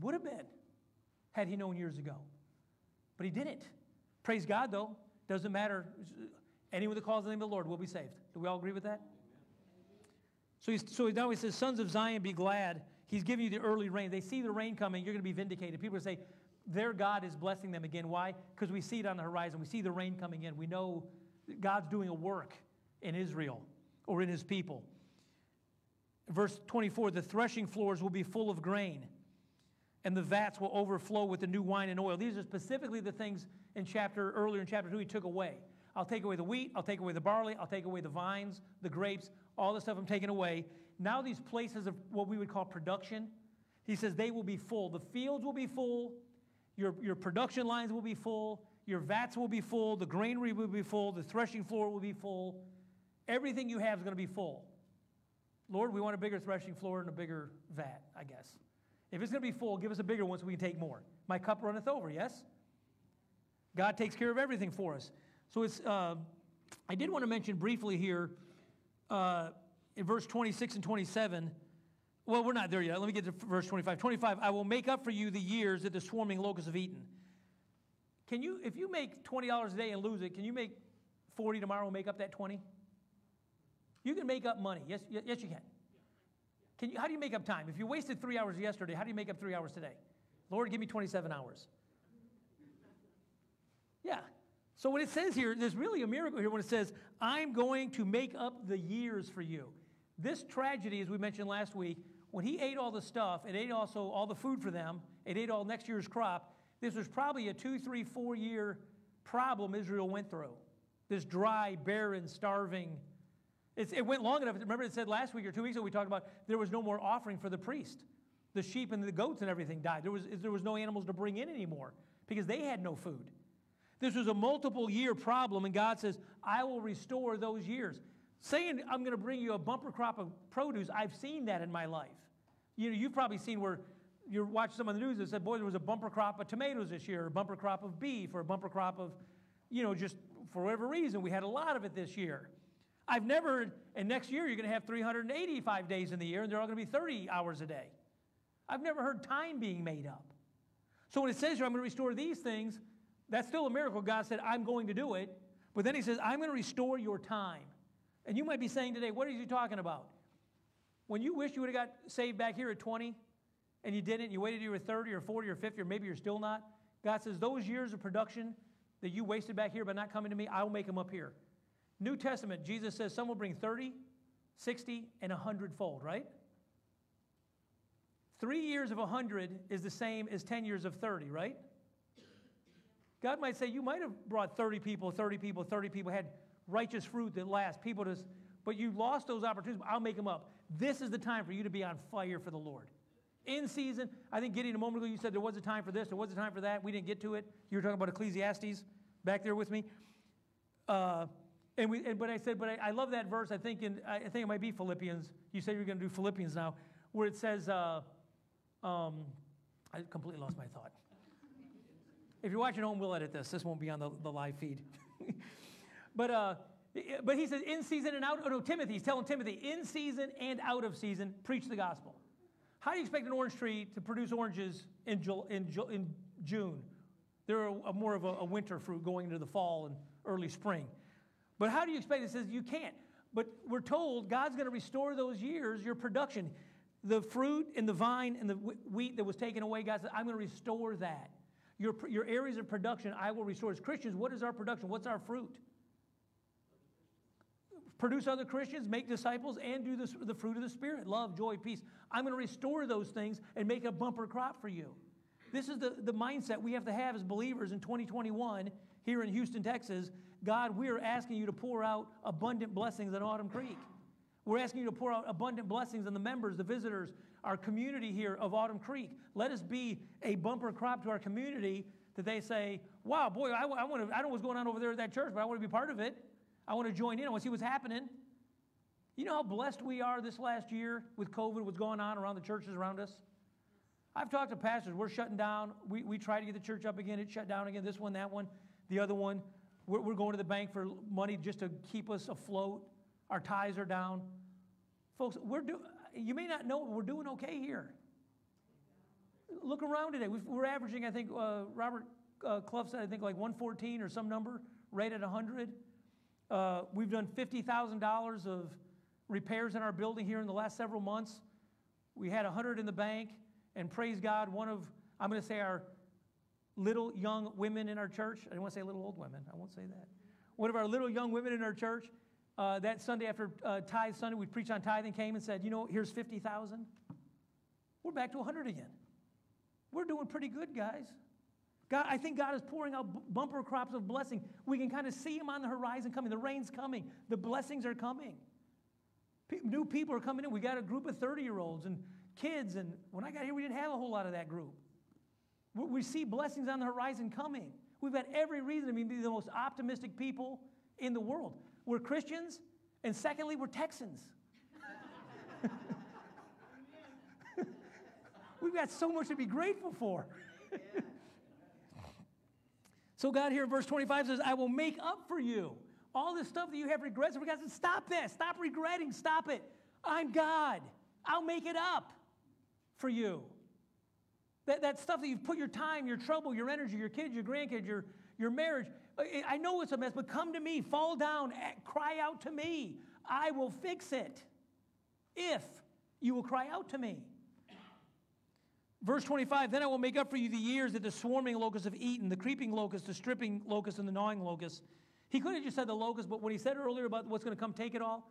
Speaker 1: Would have been, had he known years ago. But he didn't. Praise God, though. Doesn't matter. Anyone that calls the name of the Lord will be saved. Do we all agree with that? So, he's, so now he says, Sons of Zion, be glad. He's giving you the early rain. They see the rain coming, you're going to be vindicated. People say, their God is blessing them again. Why? Because we see it on the horizon. We see the rain coming in. We know God's doing a work in Israel or in his people. Verse 24 the threshing floors will be full of grain, and the vats will overflow with the new wine and oil. These are specifically the things in chapter earlier in chapter 2 he took away. I'll take away the wheat, I'll take away the barley, I'll take away the vines, the grapes, all the stuff I'm taking away. Now, these places of what we would call production, he says they will be full. The fields will be full, your, your production lines will be full, your vats will be full, the granary will be full, the threshing floor will be full. Everything you have is going to be full. Lord, we want a bigger threshing floor and a bigger vat, I guess. If it's going to be full, give us a bigger one so we can take more. My cup runneth over, yes? God takes care of everything for us. So it's, uh, I did want to mention briefly here uh, in verse 26 and 27. Well, we're not there yet. Let me get to verse 25. 25, I will make up for you the years that the swarming locusts have eaten. Can you, if you make $20 a day and lose it, can you make 40 tomorrow and make up that 20? You can make up money. Yes, yes, you can. Can you, how do you make up time? If you wasted three hours yesterday, how do you make up three hours today? Lord, give me 27 hours. Yeah, so what it says here, there's really a miracle here when it says, I'm going to make up the years for you. This tragedy, as we mentioned last week, when he ate all the stuff, it ate also all the food for them, it ate all next year's crop. This was probably a two, three, four year problem Israel went through. This dry, barren, starving. It's, it went long enough. Remember, it said last week or two weeks ago, we talked about there was no more offering for the priest. The sheep and the goats and everything died. There was, there was no animals to bring in anymore because they had no food. This was a multiple year problem, and God says, I will restore those years. Saying, I'm going to bring you a bumper crop of produce, I've seen that in my life. You know, you've probably seen where you watch some of the news that said, boy, there was a bumper crop of tomatoes this year, or a bumper crop of beef, or a bumper crop of, you know, just for whatever reason, we had a lot of it this year. I've never, and next year you're going to have 385 days in the year, and they're all going to be 30 hours a day. I've never heard time being made up. So when it says here, I'm going to restore these things, that's still a miracle. God said, I'm going to do it. But then he says, I'm going to restore your time. And you might be saying today, what are you talking about? When you wish you would have got saved back here at 20 and you didn't, you waited till you were 30 or 40 or 50 or maybe you're still not, God says, those years of production that you wasted back here by not coming to me, I will make them up here. New Testament, Jesus says some will bring 30, 60, and 100 fold, right? Three years of 100 is the same as 10 years of 30, right? God might say, You might have brought 30 people, 30 people, 30 people, had righteous fruit that lasts, people to, but you lost those opportunities. I'll make them up. This is the time for you to be on fire for the Lord. In season, I think Gideon a moment ago, you said there was a time for this, there was a time for that. We didn't get to it. You were talking about Ecclesiastes back there with me. Uh, and we, and, but I said, but I, I, love that verse. I think in, I think it might be Philippians. You said you're going to do Philippians now, where it says, uh, um, I completely lost my thought. If you're watching home, we'll edit this. This won't be on the, the live feed. <laughs> but, uh, but he says, in season and out. Oh, no, Timothy. He's telling Timothy, in season and out of season, preach the gospel. How do you expect an orange tree to produce oranges in, in, in June? They're a, a more of a, a, winter fruit going into the fall and early spring. But how do you expect it? It says you can't. But we're told God's going to restore those years, your production. The fruit and the vine and the wheat that was taken away, God said, I'm going to restore that. Your, your areas of production, I will restore. As Christians, what is our production? What's our fruit? Produce other Christians, make disciples, and do the, the fruit of the Spirit love, joy, peace. I'm going to restore those things and make a bumper crop for you. This is the, the mindset we have to have as believers in 2021 here in Houston, Texas. God, we are asking you to pour out abundant blessings at Autumn Creek. We're asking you to pour out abundant blessings on the members, the visitors, our community here of Autumn Creek. Let us be a bumper crop to our community that they say, wow, boy, I, I, want to, I don't know what's going on over there at that church, but I want to be part of it. I want to join in. I want to see what's happening. You know how blessed we are this last year with COVID, what's going on around the churches around us? I've talked to pastors. We're shutting down. We, we try to get the church up again. It shut down again. This one, that one, the other one. We're, we're going to the bank for money just to keep us afloat. Our ties are down. Folks, we're do, you may not know, we're doing okay here. Look around today. we are averaging, I think, uh, Robert uh, Clough said, I think like 114 or some number, right at 100. Uh, we've done $50,000 of repairs in our building here in the last several months. We had 100 in the bank, and praise God, one of, I'm going to say our little young women in our church, I don't want to say little old women, I won't say that. One of our little young women in our church uh, that Sunday after uh, Tithe Sunday, we preached on tithing, came and said, you know, here's 50,000. We're back to 100 again. We're doing pretty good, guys. God, I think God is pouring out bumper crops of blessing. We can kind of see Him on the horizon coming. The rain's coming. The blessings are coming. New people are coming in. We got a group of 30 year olds and kids. And when I got here, we didn't have a whole lot of that group. We, we see blessings on the horizon coming. We've got every reason to be the most optimistic people in the world. We're Christians, and secondly, we're Texans. <laughs> We've got so much to be grateful for. <laughs> so, God here in verse 25 says, I will make up for you all this stuff that you have regrets for. God says, Stop this. Stop regretting. Stop it. I'm God. I'll make it up for you. That, that stuff that you've put your time, your trouble, your energy, your kids, your grandkids, your, your marriage, I know it's a mess, but come to me, fall down, cry out to me. I will fix it if you will cry out to me. Verse 25, then I will make up for you the years that the swarming locusts have eaten, the creeping locust, the stripping locust, and the gnawing locust. He could have just said the locust, but when he said earlier about what's going to come take it all,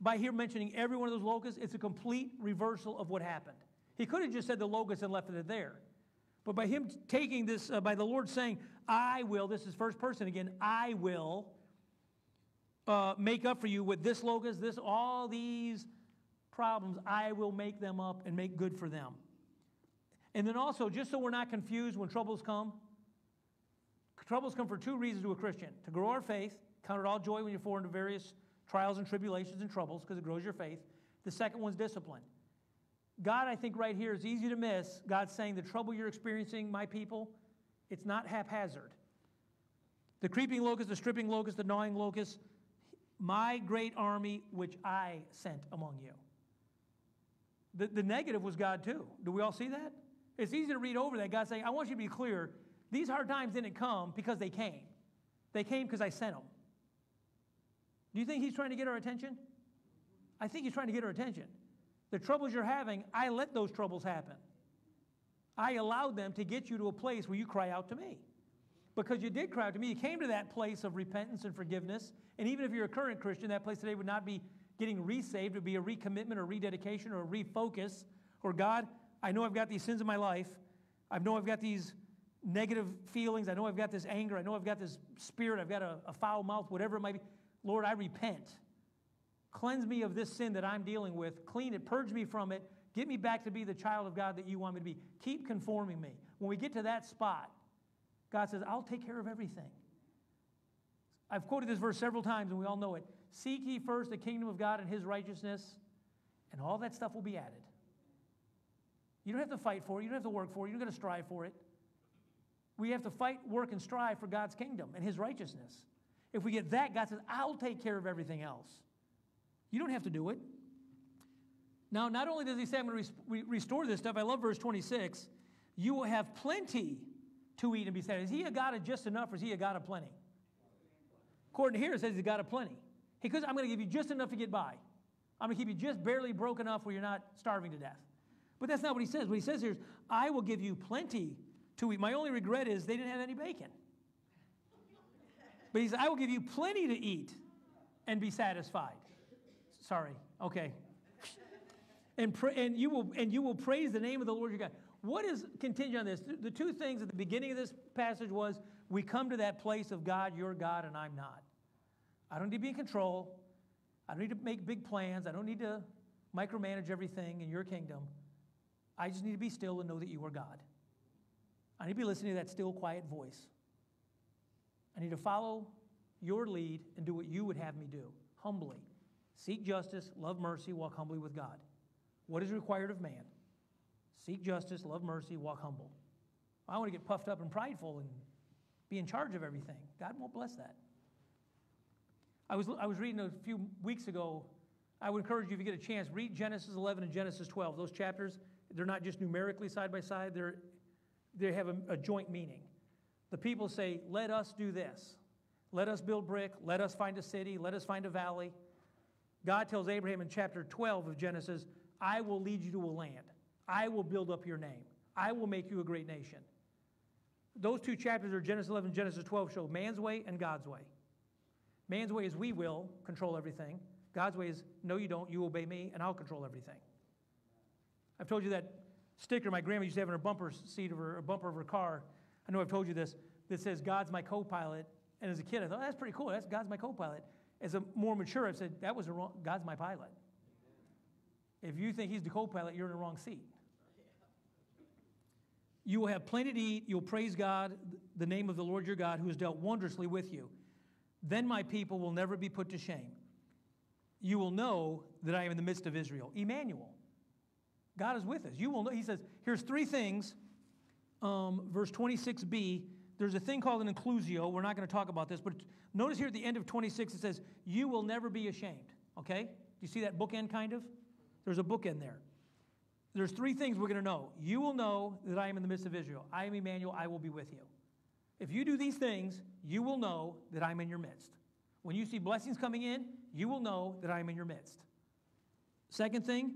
Speaker 1: by here mentioning every one of those locusts, it's a complete reversal of what happened. He could have just said the locusts and left it there. But by him taking this, uh, by the Lord saying, I will, this is first person again, I will uh, make up for you with this locust, this, all these problems, I will make them up and make good for them. And then also, just so we're not confused when troubles come, troubles come for two reasons to a Christian to grow our faith, count it all joy when you're fall into various trials and tribulations and troubles because it grows your faith. The second one's discipline. God, I think right here is easy to miss. God's saying the trouble you're experiencing, my people, it's not haphazard. The creeping locust, the stripping locust, the gnawing locust, my great army which I sent among you. The, the negative was God too. Do we all see that? It's easy to read over that. God saying, I want you to be clear. These hard times didn't come because they came. They came because I sent them. Do you think he's trying to get our attention? I think he's trying to get our attention. The troubles you're having, I let those troubles happen. I allowed them to get you to a place where you cry out to me. Because you did cry out to me. You came to that place of repentance and forgiveness. And even if you're a current Christian, that place today would not be getting resaved, it would be a recommitment or rededication or a refocus. Or God, I know I've got these sins in my life. I know I've got these negative feelings. I know I've got this anger. I know I've got this spirit. I've got a, a foul mouth, whatever it might be. Lord, I repent. Cleanse me of this sin that I'm dealing with. Clean it. Purge me from it. Get me back to be the child of God that you want me to be. Keep conforming me. When we get to that spot, God says, I'll take care of everything. I've quoted this verse several times and we all know it. Seek ye first the kingdom of God and his righteousness, and all that stuff will be added. You don't have to fight for it. You don't have to work for it. You're going to strive for it. We have to fight, work, and strive for God's kingdom and his righteousness. If we get that, God says, I'll take care of everything else. You don't have to do it. Now, not only does he say, I'm going to re- restore this stuff, I love verse 26. You will have plenty to eat and be satisfied. Is he a God of just enough or is he a God of plenty? According to here, it says he's a God of plenty. He goes, I'm going to give you just enough to get by. I'm going to keep you just barely broke enough where you're not starving to death. But that's not what he says. What he says here is, I will give you plenty to eat. My only regret is they didn't have any bacon. But he says, I will give you plenty to eat and be satisfied. Sorry. Okay. And, pra- and, you will, and you will praise the name of the Lord your God. What is contingent on this? The two things at the beginning of this passage was we come to that place of God, you're God, and I'm not. I don't need to be in control. I don't need to make big plans. I don't need to micromanage everything in your kingdom. I just need to be still and know that you are God. I need to be listening to that still, quiet voice. I need to follow your lead and do what you would have me do humbly. Seek justice, love mercy, walk humbly with God. What is required of man? Seek justice, love mercy, walk humble. I want to get puffed up and prideful and be in charge of everything. God won't bless that. I was, I was reading a few weeks ago. I would encourage you, if you get a chance, read Genesis 11 and Genesis 12. Those chapters, they're not just numerically side by side, they're, they have a, a joint meaning. The people say, Let us do this. Let us build brick. Let us find a city. Let us find a valley. God tells Abraham in chapter 12 of Genesis, I will lead you to a land. I will build up your name. I will make you a great nation. Those two chapters are Genesis 11 and Genesis 12 show man's way and God's way. Man's way is we will control everything. God's way is no, you don't. You obey me, and I'll control everything. I've told you that sticker my grandma used to have in her bumper seat of her, bumper of her car. I know I've told you this. That says God's my co-pilot. And as a kid, I thought that's pretty cool. That's God's my co-pilot. As a more mature, I've said that was a wrong. God's my pilot. If you think He's the co-pilot, you're in the wrong seat. You will have plenty to eat. You'll praise God, the name of the Lord your God, who has dealt wondrously with you. Then my people will never be put to shame. You will know that I am in the midst of Israel. Emmanuel. God is with us. You will know. He says, here's three things. Um, verse 26b, there's a thing called an inclusio. We're not going to talk about this, but notice here at the end of 26, it says, You will never be ashamed. Okay? Do you see that bookend kind of? There's a bookend there. There's three things we're going to know. You will know that I am in the midst of Israel. I am Emmanuel. I will be with you. If you do these things, you will know that I'm in your midst. When you see blessings coming in, you will know that I'm in your midst. Second thing,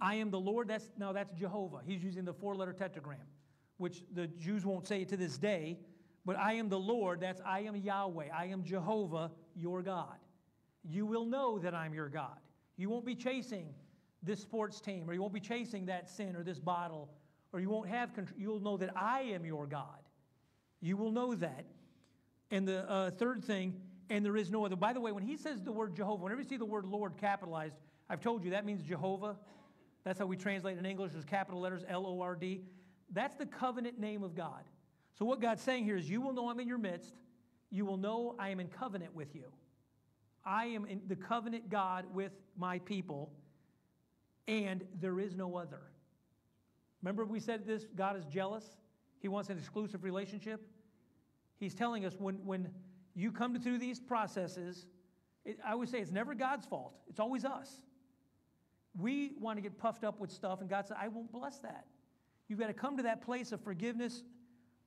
Speaker 1: I am the Lord. That's now that's Jehovah. He's using the four-letter tetragram, which the Jews won't say it to this day. But I am the Lord. That's I am Yahweh. I am Jehovah, your God. You will know that I'm your God. You won't be chasing this sports team, or you won't be chasing that sin or this bottle, or you won't have control. You'll know that I am your God. You will know that. And the uh, third thing, and there is no other. By the way, when he says the word Jehovah, whenever you see the word Lord capitalized, I've told you that means Jehovah. That's how we translate in English as capital letters L O R D. That's the covenant name of God. So, what God's saying here is, You will know I'm in your midst. You will know I am in covenant with you. I am in the covenant God with my people, and there is no other. Remember, we said this God is jealous, He wants an exclusive relationship. He's telling us when, when you come through these processes, it, I would say it's never God's fault, it's always us. We want to get puffed up with stuff, and God said, I won't bless that. You've got to come to that place of forgiveness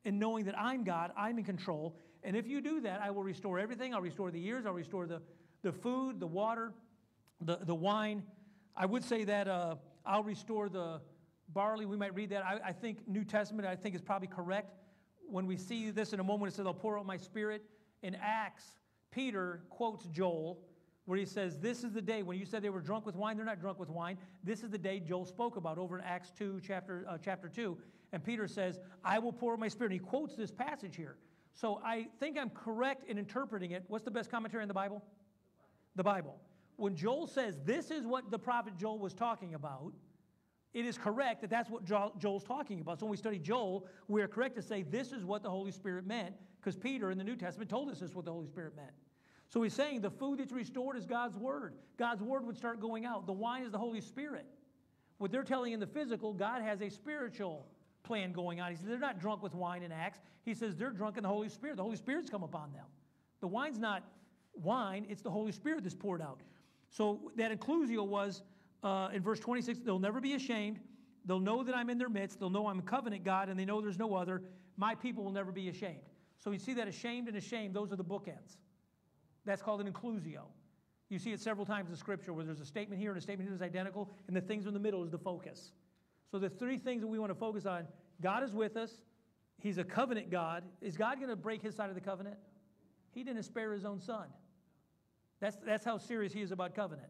Speaker 1: and knowing that I'm God, I'm in control. And if you do that, I will restore everything. I'll restore the years, I'll restore the, the food, the water, the, the wine. I would say that uh, I'll restore the barley. We might read that. I, I think New Testament, I think, is probably correct. When we see this in a moment, it says, I'll pour out my spirit. In Acts, Peter quotes Joel where he says, This is the day when you said they were drunk with wine, they're not drunk with wine. This is the day Joel spoke about over in Acts 2, chapter, uh, chapter 2. And Peter says, I will pour out my spirit. And he quotes this passage here. So I think I'm correct in interpreting it. What's the best commentary in the Bible? The Bible. When Joel says this is what the prophet Joel was talking about, it is correct that that's what Joel's talking about. So when we study Joel, we are correct to say this is what the Holy Spirit meant, because Peter in the New Testament told us this is what the Holy Spirit meant. So he's saying the food that's restored is God's word. God's word would start going out. The wine is the Holy Spirit. What they're telling in the physical, God has a spiritual plan going on. He says they're not drunk with wine and Acts. He says they're drunk in the Holy Spirit. The Holy Spirit's come upon them. The wine's not wine, it's the Holy Spirit that's poured out. So that inclusio was uh, in verse 26 they'll never be ashamed. They'll know that I'm in their midst. They'll know I'm a covenant God, and they know there's no other. My people will never be ashamed. So you see that ashamed and ashamed, those are the bookends. That's called an inclusio. You see it several times in Scripture where there's a statement here and a statement here that's identical, and the things in the middle is the focus. So the three things that we want to focus on God is with us, He's a covenant God. Is God going to break His side of the covenant? He didn't spare His own Son. That's, that's how serious He is about covenant.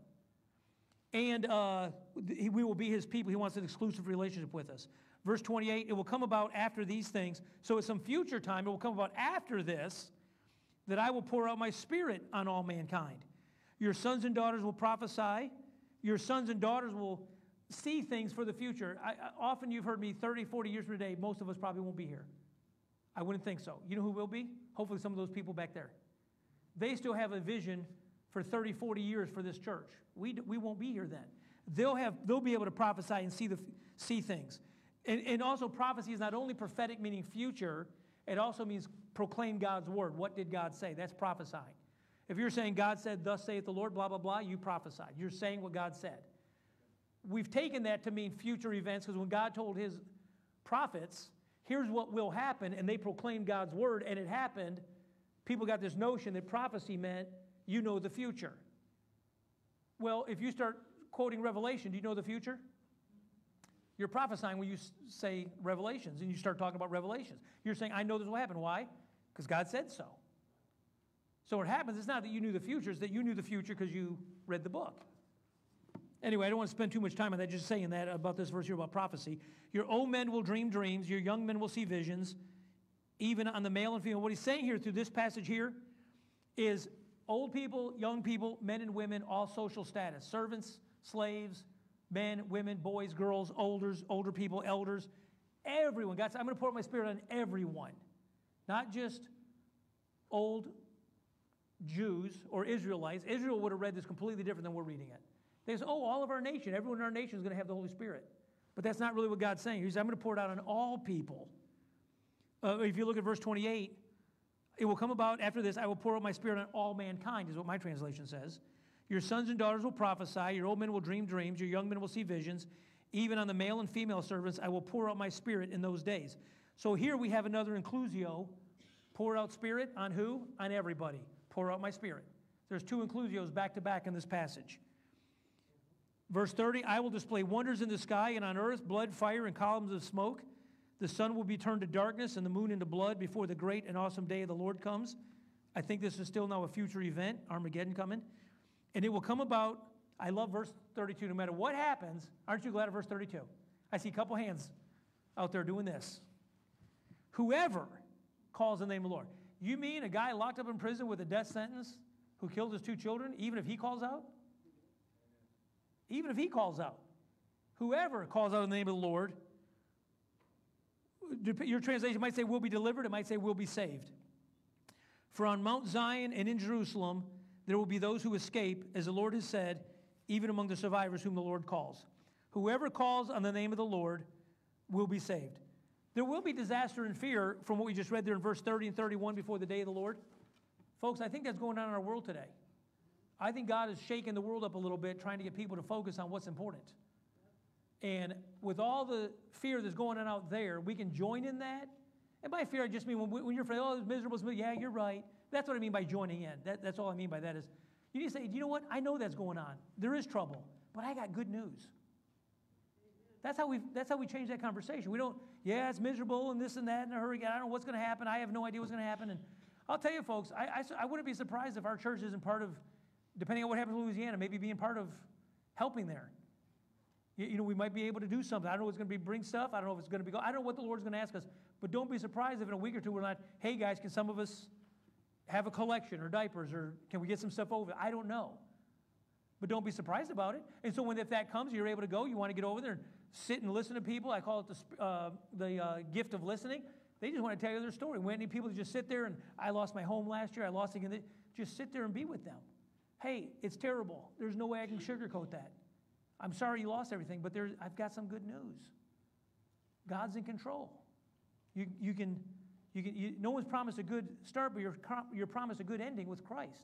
Speaker 1: And uh, we will be His people. He wants an exclusive relationship with us. Verse 28 it will come about after these things. So at some future time, it will come about after this that I will pour out my spirit on all mankind. Your sons and daughters will prophesy. Your sons and daughters will see things for the future. I, I, often you've heard me 30, 40 years from today, most of us probably won't be here. I wouldn't think so. You know who will be? Hopefully, some of those people back there. They still have a vision for 30, 40 years for this church. We, we won't be here then. They'll, have, they'll be able to prophesy and see, the, see things. And, and also, prophecy is not only prophetic, meaning future, it also means proclaim God's word. What did God say? That's prophesying. If you're saying God said, Thus saith the Lord, blah, blah, blah, you prophesied. You're saying what God said. We've taken that to mean future events because when God told his prophets, here's what will happen, and they proclaimed God's word, and it happened, people got this notion that prophecy meant you know the future. Well, if you start quoting Revelation, do you know the future? You're prophesying when you say revelations and you start talking about revelations. You're saying, I know this will happen. Why? Because God said so. So what happens, it's not that you knew the future, it's that you knew the future because you read the book. Anyway, I don't want to spend too much time on that, just saying that about this verse here about prophecy. Your old men will dream dreams, your young men will see visions, even on the male and female. What he's saying here through this passage here is old people, young people, men and women, all social status, servants, slaves, men, women, boys, girls, olders, older people, elders, everyone. God said, I'm going to pour my spirit on everyone, not just old Jews or Israelites. Israel would have read this completely different than we're reading it. They say, oh, all of our nation, everyone in our nation is going to have the Holy Spirit. But that's not really what God's saying. He says, I'm going to pour it out on all people. Uh, if you look at verse 28, it will come about after this, I will pour out my spirit on all mankind, is what my translation says. Your sons and daughters will prophesy, your old men will dream dreams, your young men will see visions. Even on the male and female servants, I will pour out my spirit in those days. So here we have another inclusio. Pour out spirit on who? On everybody. Pour out my spirit. There's two inclusios back to back in this passage. Verse 30 I will display wonders in the sky and on earth, blood, fire, and columns of smoke. The sun will be turned to darkness and the moon into blood before the great and awesome day of the Lord comes. I think this is still now a future event, Armageddon coming. And it will come about, I love verse 32. No matter what happens, aren't you glad of verse 32? I see a couple hands out there doing this. Whoever calls the name of the Lord. You mean a guy locked up in prison with a death sentence who killed his two children, even if he calls out? Even if he calls out. Whoever calls out the name of the Lord, your translation might say will be delivered, it might say will be saved. For on Mount Zion and in Jerusalem there will be those who escape, as the Lord has said, even among the survivors whom the Lord calls. Whoever calls on the name of the Lord will be saved. There will be disaster and fear from what we just read there in verse 30 and 31 before the day of the Lord. Folks, I think that's going on in our world today. I think God is shaking the world up a little bit, trying to get people to focus on what's important. And with all the fear that's going on out there, we can join in that. And by fear, I just mean when, when you're afraid, oh, it's miserable, miserable. Yeah, you're right. That's what I mean by joining in. That, that's all I mean by that is you need to say, you know what? I know that's going on. There is trouble, but I got good news. That's how we that's how we change that conversation. We don't, yeah, it's miserable and this and that and a hurricane. I don't know what's going to happen. I have no idea what's going to happen. And I'll tell you, folks, I, I, I wouldn't be surprised if our church isn't part of, depending on what happens in Louisiana, maybe being part of helping there. You, you know, we might be able to do something. I don't know what's going to be bring stuff. I don't know if it's going to be. I don't know what the Lord's going to ask us. But don't be surprised if in a week or two we're not. Hey guys, can some of us have a collection or diapers or can we get some stuff over? I don't know. But don't be surprised about it. And so when if that comes, you're able to go. You want to get over there and sit and listen to people. I call it the, uh, the uh, gift of listening. They just want to tell you their story. We need people just sit there and I lost my home last year. I lost again. Just sit there and be with them. Hey, it's terrible. There's no way I can sugarcoat that. I'm sorry you lost everything, but there, I've got some good news. God's in control. You, you can, you can you, no one's promised a good start, but you're, you're promised a good ending with Christ.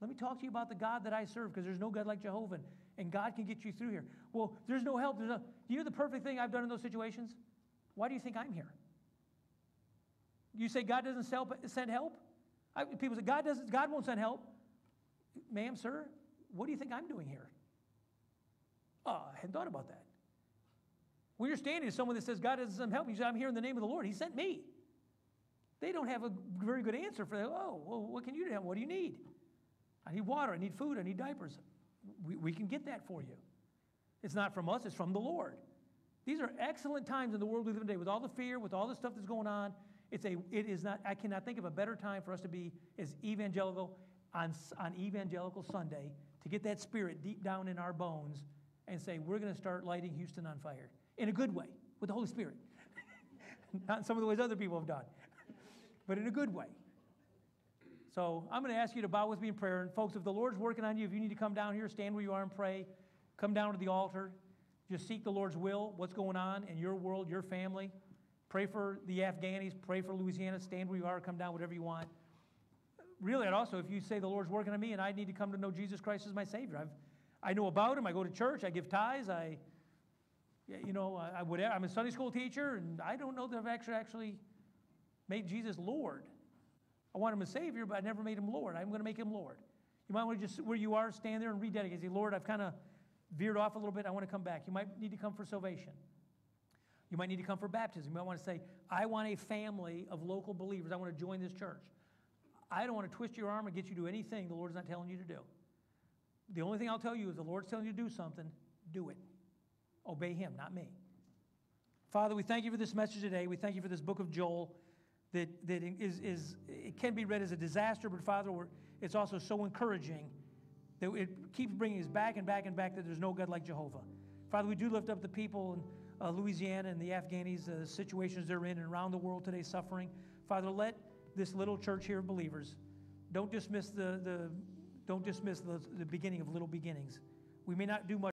Speaker 1: Let me talk to you about the God that I serve because there's no God like Jehovah, and God can get you through here. Well, there's no help. There's no, you know the perfect thing I've done in those situations? Why do you think I'm here? You say God doesn't send help? I, people say God doesn't. God won't send help. Ma'am, sir, what do you think I'm doing here? Oh, I hadn't thought about that. When you're standing to someone that says God doesn't send help, you say, I'm here in the name of the Lord. He sent me. They don't have a very good answer for that. Oh, well, what can you do? What do you need? I need water. I need food. I need diapers. We, we can get that for you. It's not from us, it's from the Lord. These are excellent times in the world we live in today with all the fear, with all the stuff that's going on. It's a, it is not, I cannot think of a better time for us to be as evangelical on, on Evangelical Sunday to get that spirit deep down in our bones and say, we're going to start lighting Houston on fire in a good way with the Holy Spirit. <laughs> not in some of the ways other people have done, but in a good way. So I'm going to ask you to bow with me in prayer. And folks, if the Lord's working on you, if you need to come down here, stand where you are and pray, come down to the altar. Just seek the Lord's will, what's going on in your world, your family. Pray for the Afghanis, pray for Louisiana, stand where you are, come down, whatever you want. Really, I'd also, if you say the Lord's working on me and I need to come to know Jesus Christ as my Savior, I've, I know about Him, I go to church, I give tithes, I, you know, I, I would, I'm a Sunday school teacher, and I don't know that I've actually, actually made Jesus Lord. I want him as Savior, but I never made him Lord. I'm going to make him Lord. You might want to just, where you are, stand there and rededicate. Say, Lord, I've kind of veered off a little bit. I want to come back. You might need to come for salvation. You might need to come for baptism. You might want to say, I want a family of local believers. I want to join this church. I don't want to twist your arm and get you to do anything the Lord's not telling you to do. The only thing I'll tell you is the Lord's telling you to do something, do it. Obey Him, not me. Father, we thank you for this message today. We thank you for this book of Joel that, that is, is, it can be read as a disaster, but Father, it's also so encouraging that it keeps bringing us back and back and back that there's no God like Jehovah. Father, we do lift up the people in uh, Louisiana and the Afghanis, the uh, situations they're in and around the world today suffering. Father, let this little church here of believers, don't dismiss the, the don't dismiss the, the beginning of little beginnings. We may not do much.